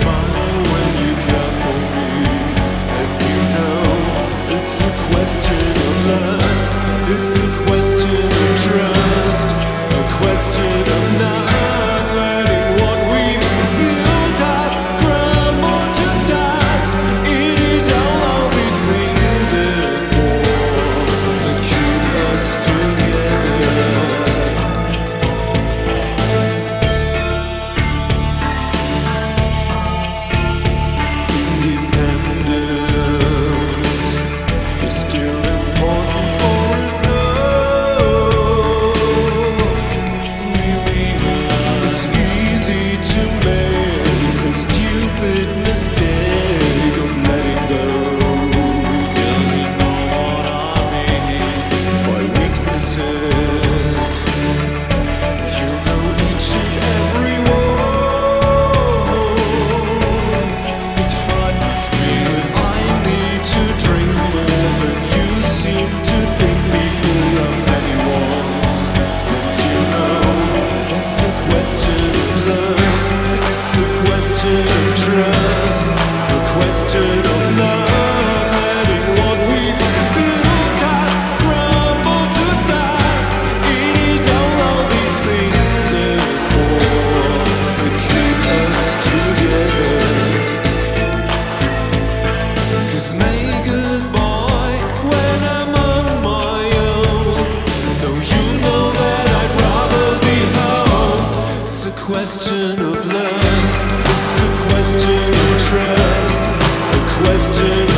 smile trust, question